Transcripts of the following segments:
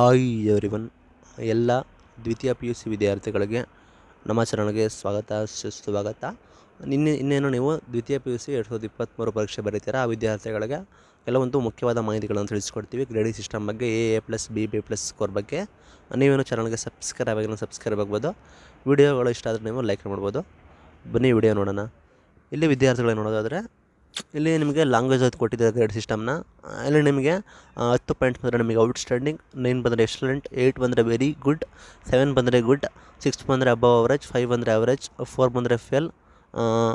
Hi everyone. ಎಲ್ಲ ದ್ವಿತೀಯ P U C ವಿದ್ಯಾರ್ಥಿಗಳಿಗೆ ನಮ್ಮ ಚಾನಲ್ಗೆ ಸ್ವಾಗತ, ಸುಸ್ವಾಗತ. ನಿನ್ನೆ, ಇನ್ನೇನು ನೀವು ದ್ವಿತೀಯ ಪಿ ಯು ಸಿ ಎರಡು ಸಾವಿರದ ಇಪ್ಪತ್ತ್ಮೂರು ಪರೀಕ್ಷೆ ಬರೀತೀರಾ? ಆ ವಿದ್ಯಾರ್ಥಿಗಳಿಗೆ ಕೆಲವೊಂದು ಮುಖ್ಯವಾದ ಮಾಹಿತಿಗಳನ್ನು ತಿಳಿಸ್ಕೊಡ್ತೀವಿ. ಗ್ರೇಡಿಂಗ್ ಸಿಸ್ಟಮ್ ಬಗ್ಗೆ, A A plus, B B plus score ಬಗ್ಗೆ. ನೀವೇನು ಚಾನಲ್ಗೆ ಸಬ್ಸ್ಕ್ರೈಬ್ ಆಗಿಲ್ಲ ಸಬ್ಸ್ಕ್ರೈಬ್ ಆಗ್ಬೋದು. ವಿಡಿಯೋಗಳು ಇಷ್ಟ ಆದರೆ ನೀವು ಲೈಕ್ ಮಾಡ್ಬೋದು. ಬನ್ನಿ ವಿಡಿಯೋ ನೋಡೋಣ. ಇಲ್ಲಿ ವಿದ್ಯಾರ್ಥಿಗಳು ನೋಡೋದಾದರೆ ಇಲ್ಲಿ ನಿಮಗೆ ಲ್ಯಾಂಗ್ವೇಜ್ ಅದು ಕೊಟ್ಟಿದ್ದಾರೆ ಗ್ರೇಡ್ ಸಿಸ್ಟಮ್ನ ಇಲ್ಲಿ ನಿಮಗೆ ಹತ್ತು ಪಾಯಿಂಟ್ಸ್ ಬಂದರೆ ನಿಮಗೆ ಔಟ್ಸ್ಟ್ಯಾಂಡಿಂಗ್ ನೈನ್ ಬಂದರೆ ಎಕ್ಸಲೆಂಟ್ ಏಯ್ಟ್ ಬಂದರೆ ವೆರಿ ಗುಡ್ ಸೆವೆನ್ ಬಂದರೆ ಗುಡ್ ಸಿಕ್ಸ್ ಬಂದರೆ ಅಬವ್ ಅವರೇಜ್ ಫೈವ್ ಬಂದರೆ ಅವರೇಜ್ ಫೋರ್ ಬಂದರೆ ಫೇಲ್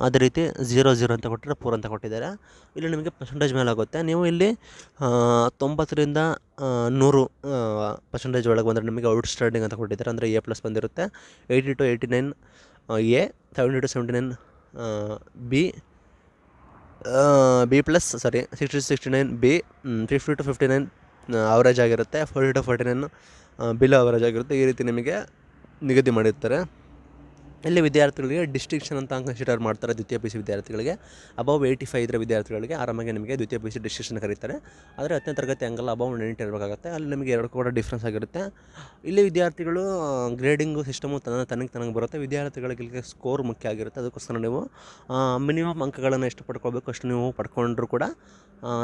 ಅದೇ ರೀತಿ ಝೀರೋ ಝೀರೋ ಅಂತ ಕೊಟ್ಟರೆ ಫೋರ್ ಅಂತ ಕೊಟ್ಟಿದ್ದಾರೆ. ಇಲ್ಲಿ ನಿಮಗೆ ಪರ್ಸೆಂಟೇಜ್ ಮೇಲೆ ಆಗುತ್ತೆ. ನೀವು ಇಲ್ಲಿ ತೊಂಬತ್ತರಿಂದ ನೂರು ಪರ್ಸೆಂಟೇಜ್ ಒಳಗೆ ಬಂದರೆ ನಿಮಗೆ ಔಟ್ಸ್ಟ್ಯಾಂಡಿಂಗ್ ಅಂತ ಕೊಟ್ಟಿದ್ದಾರೆ. ಅಂದರೆ ಎ ಪ್ಲಸ್ ಬಂದಿರುತ್ತೆ. Eighty to eighty nine A seventy to seventy nine B B plus sorry sixty sixty nine B fifty to fifty nine average ಆಗಿರುತ್ತೆ. Forty to forty nine below average ಆಗಿರುತ್ತೆ. ಈ ರೀತಿ ನಿಮಗೆ ನಿಗದಿ ಮಾಡಿರ್ತಾರೆ. ಇಲ್ಲಿ ವಿದ್ಯಾರ್ಥಿಗಳಿಗೆ ಡಿಸ್ಟಿಂಕ್ಷನ್ ಅಂತ ಕನ್ಸಿಡರ್ ಮಾಡ್ತಾರೆ ದ್ವಿತೀಯ ಪಿ ಸಿ ವಿದ್ಯಾರ್ಥಿಗಳಿಗೆ. ಅಬೌವ್ ಏಯ್ಟಿ ಫೈವ್ ಇದ್ರ ವಿದ್ಯಾರ್ಥಿಗಳಿಗೆ ಆರಾಮಾಗಿ ನಿಮಗೆ ದ್ವಿತೀಯ ಪಿ ಸಿ ಡಿಸ್ಟಿಕ್ಷನ್ ಕರೀತಾರೆ. ಆದರೆ ಹತ್ತನೇ ತರಗತಿ ಹಂಗಲ್ಲ ಅಬೌವ್ ನೈಂಟಿ ಇರಬೇಕಾಗುತ್ತೆ. ಅಲ್ಲಿ ನಿಮಗೆ ಎರಡು ಕೂಡ ಡಿಫ್ರೆನ್ಸ್ ಆಗಿರುತ್ತೆ. ಇಲ್ಲಿ ವಿದ್ಯಾರ್ಥಿಗಳು ಗ್ರೇಡಿಂಗು ಸಿಸ್ಟಮು ತನ್ನ ತನಗೆ ತನಗೆ ಬರುತ್ತೆ. ವಿದ್ಯಾರ್ಥಿಗಳಿಗೆ ಸ್ಕೋರ್ ಮುಖ್ಯ ಆಗಿರುತ್ತೆ. ಅದಕ್ಕೋಸ್ಕರ ನೀವು ಮಿನಿಮಮ್ ಅಂಕಗಳನ್ನು ಎಷ್ಟು ಪಡ್ಕೋಬೇಕು ಅಷ್ಟು ನೀವು ಪಡ್ಕೊಂಡ್ರೂ ಕೂಡ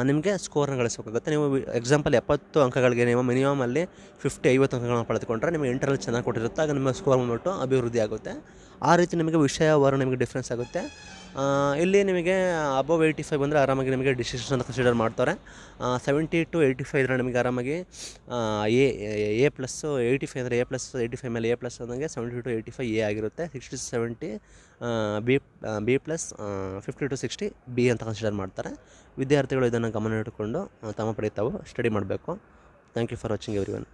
ನಿಮಗೆ ಸ್ಕೋರ್ನ ಗಳಿಸಬೇಕಾಗುತ್ತೆ. ನೀವು ಎಕ್ಸಾಂಪಲ್ ಎಪ್ಪತ್ತು ಅಂಕಗಳಿಗೆ ನೀವು ಮಿನಿಮಮ್ ಅಲ್ಲಿ ಫಿಫ್ಟಿ ಐವತ್ತು ಅಂಕಗಳನ್ನು ಪಡೆದುಕೊಂಡ್ರೆ ನಿಮಗೆ ಇಂಟರ್ನಲ್ ಚೆನ್ನಾಗಿ ಕೊಟ್ಟಿರುತ್ತೆ. ಆಗ ನಿಮ್ಮ ಸ್ಕೋರ್ ಬಂದ್ಬಿಟ್ಟು ಅಭಿವೃದ್ಧಿ ಆಗುತ್ತೆ. ಆ ರೀತಿ ನಿಮಗೆ ವಿಷಯವಾರು ನಿಮಗೆ ಡಿಫ್ರೆನ್ಸ್ ಆಗುತ್ತೆ. ಇಲ್ಲಿ ನಿಮಗೆ ಅಬವ್ ಏಯ್ಟಿ ಫೈವ್ ಬಂದರೆ ಆರಾಮಾಗಿ ನಿಮಗೆ ಡಿಸಿಷನ್ ಅಂತ ಕನ್ಸಿಡರ್ ಮಾಡ್ತಾರೆ. ಸೆವೆಂಟಿ ಟು ಏಯ್ಟಿ ಫೈವ್ ಇದ್ರೆ ನಿಮಗೆ ಆರಾಮಾಗಿ A A plus eighty five ಅಂದರೆ ಎ ಪ್ಲಸ್ ಏಯ್ಟಿ ಫೈವ್ ಮೇಲೆ ಎ ಪ್ಲಸ್ ಅಂದಂಗೆ seventy to eighty five A ಆಗಿರುತ್ತೆ sixty seventy B B plus fifty to sixty B ಅಂತ ಕನ್ಸಿಡರ್ ಮಾಡ್ತಾರೆ. ವಿದ್ಯಾರ್ಥಿಗಳು ಇದನ್ನು ಗಮನ ಇಟ್ಟುಕೊಂಡು ತಮ್ಮ ಪಡಿತಾವು ಸ್ಟಡಿ ಮಾಡಬೇಕು. Thank you for watching everyone